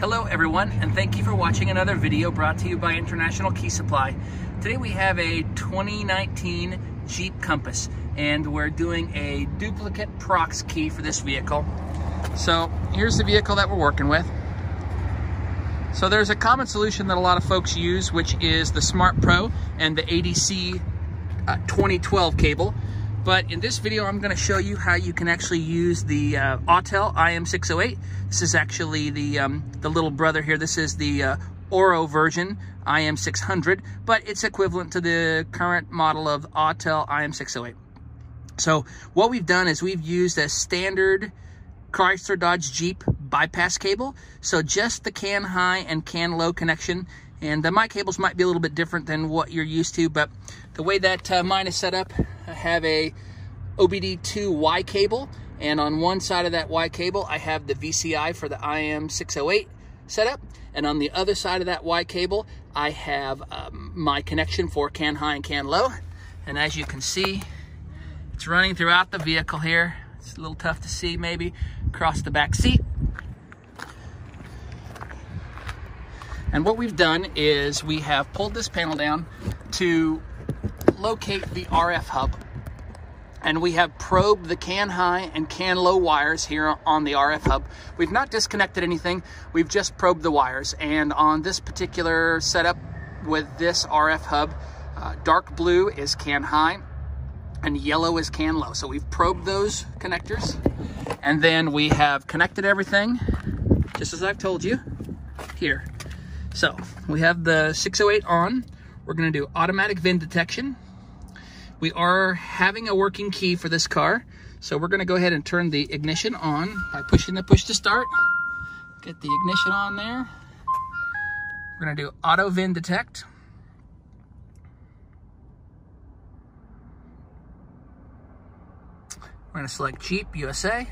Hello everyone and thank you for watching another video brought to you by International Key Supply. Today we have a 2019 Jeep Compass and we're doing a duplicate prox key for this vehicle. So here's the vehicle that we're working with. So there's a common solution that a lot of folks use which is the Smart Pro and the ADC uh, 2012 cable. But in this video, I'm gonna show you how you can actually use the uh, Autel IM608. This is actually the, um, the little brother here. This is the uh, Oro version IM600, but it's equivalent to the current model of Autel IM608. So what we've done is we've used a standard Chrysler Dodge Jeep bypass cable. So just the CAN high and CAN low connection. And uh, my cables might be a little bit different than what you're used to, but the way that uh, mine is set up, I have a OBD2 Y cable, and on one side of that Y cable, I have the VCI for the IM608 setup, and on the other side of that Y cable, I have um, my connection for CAN high and CAN low. And as you can see, it's running throughout the vehicle here. It's a little tough to see maybe across the back seat. And what we've done is we have pulled this panel down to locate the RF hub. And we have probed the CAN high and CAN low wires here on the RF hub. We've not disconnected anything, we've just probed the wires. And on this particular setup with this RF hub, uh, dark blue is CAN high and yellow is CAN low. So we've probed those connectors and then we have connected everything just as I've told you here. So we have the 608 on. We're gonna do automatic VIN detection. We are having a working key for this car. So we're gonna go ahead and turn the ignition on by pushing the push to start. Get the ignition on there. We're gonna do auto VIN detect. We're gonna select Jeep USA.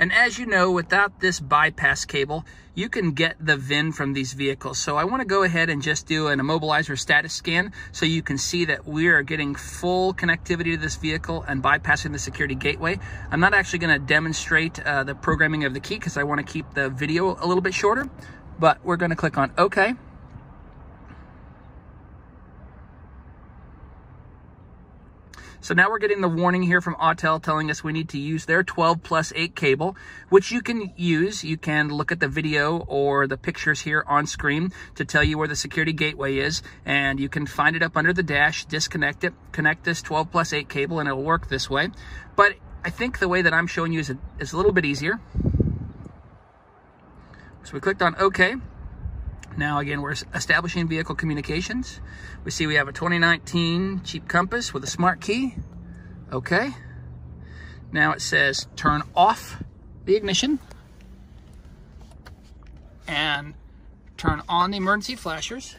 And as you know, without this bypass cable, you can get the VIN from these vehicles. So I wanna go ahead and just do an immobilizer status scan so you can see that we are getting full connectivity to this vehicle and bypassing the security gateway. I'm not actually gonna demonstrate uh, the programming of the key because I wanna keep the video a little bit shorter, but we're gonna click on okay. So now we're getting the warning here from Autel telling us we need to use their 12 plus 8 cable, which you can use. You can look at the video or the pictures here on screen to tell you where the security gateway is, and you can find it up under the dash, disconnect it, connect this 12 plus 8 cable, and it'll work this way. But I think the way that I'm showing you is a, is a little bit easier. So we clicked on OK. Now again, we're establishing vehicle communications. We see we have a 2019 Jeep Compass with a smart key. Okay. Now it says turn off the ignition and turn on the emergency flashers.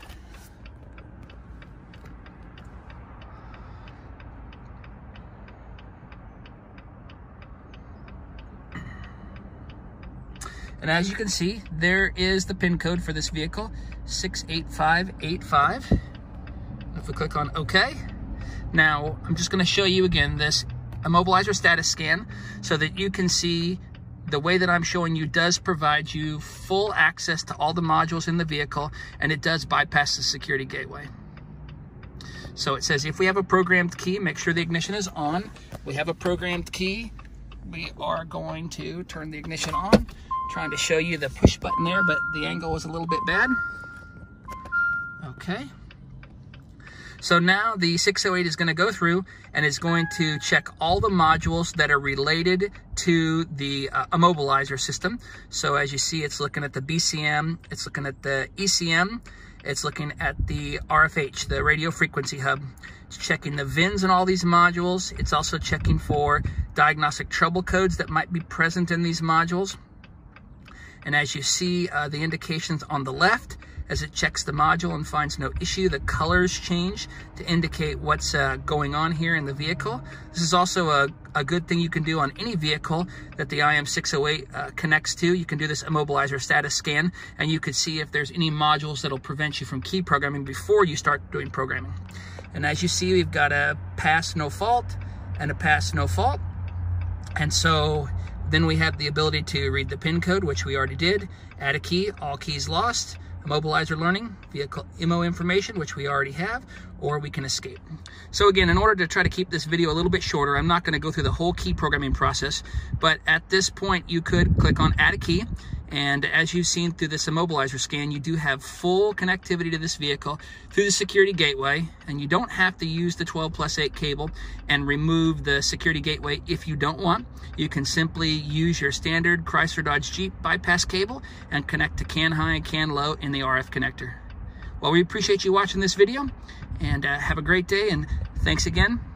And as you can see, there is the PIN code for this vehicle, 68585. If we click on OK, now I'm just gonna show you again this immobilizer status scan so that you can see the way that I'm showing you does provide you full access to all the modules in the vehicle and it does bypass the security gateway. So it says if we have a programmed key, make sure the ignition is on. We have a programmed key. We are going to turn the ignition on trying to show you the push button there, but the angle was a little bit bad. Okay. So now the 608 is going to go through and is going to check all the modules that are related to the uh, immobilizer system. So as you see, it's looking at the BCM, it's looking at the ECM, it's looking at the RFH, the radio frequency hub. It's checking the VINs in all these modules. It's also checking for diagnostic trouble codes that might be present in these modules. And as you see uh, the indications on the left, as it checks the module and finds no issue, the colors change to indicate what's uh, going on here in the vehicle. This is also a, a, good thing you can do on any vehicle that the IM608 uh, connects to. You can do this immobilizer status scan and you can see if there's any modules that'll prevent you from key programming before you start doing programming. And as you see, we've got a pass no fault and a pass no fault. And so Then we have the ability to read the PIN code, which we already did, add a key, all keys lost, immobilizer learning, vehicle IMMO information, which we already have, or we can escape. So again, in order to try to keep this video a little bit shorter, I'm not gonna go through the whole key programming process, but at this point you could click on add a key, and as you've seen through this immobilizer scan, you do have full connectivity to this vehicle through the security gateway, and you don't have to use the 12 plus 8 cable and remove the security gateway if you don't want. You can simply use your standard Chrysler Dodge Jeep bypass cable and connect to CAN high and CAN low in the RF connector. Well, we appreciate you watching this video, and uh, have a great day, and thanks again.